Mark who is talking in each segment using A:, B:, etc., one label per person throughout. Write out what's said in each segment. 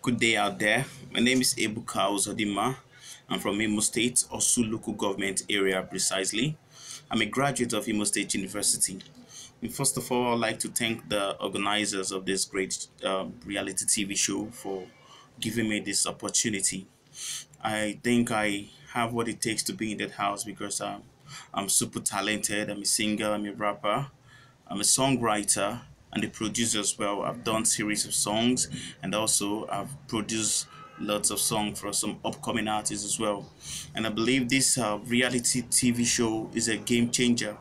A: Good day out there. My name is Ebuka Ozodima. I'm from Imo State, Osu local government area precisely. I'm a graduate of Imo State University. And first of all, I'd like to thank the organizers of this great um, reality TV show for giving me this opportunity. I think I have what it takes to be in that house because um, I'm super talented. I'm a singer, I'm a rapper, I'm a songwriter, and a producer as well. I've done series of songs and also I've produced lots of songs for some upcoming artists as well. And I believe this uh, reality TV show is a game changer.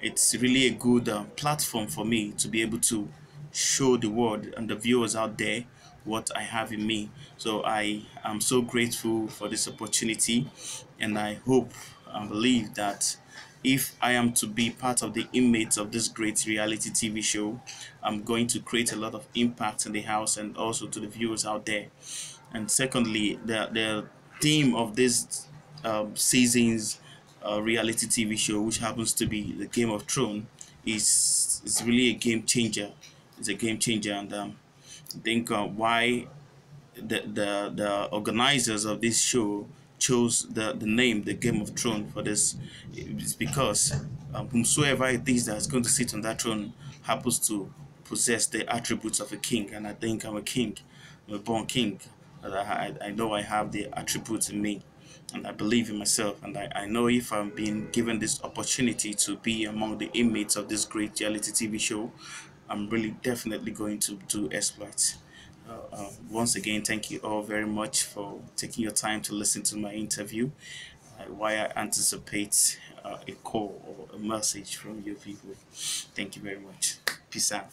A: It's really a good uh, platform for me to be able to show the world and the viewers out there what I have in me. So I am so grateful for this opportunity and I hope and believe that if I am to be part of the inmates of this great reality TV show, I'm going to create a lot of impact in the house and also to the viewers out there. And secondly, the the theme of this um, season's uh, reality TV show, which happens to be the Game of Thrones, is is really a game changer. It's a game changer, and um, I think uh, why the, the the organizers of this show chose the, the name the Game of Thrones for this is because um, whomsoever it is that is going to sit on that throne happens to possess the attributes of a king, and I think I'm a king, I'm a born king. I, I know I have the attributes in me and I believe in myself. And I, I know if I'm being given this opportunity to be among the inmates of this great reality TV show, I'm really definitely going to do exploits. Uh, uh, once again, thank you all very much for taking your time to listen to my interview. Uh, why I anticipate uh, a call or a message from you people. Thank you very much. Peace out.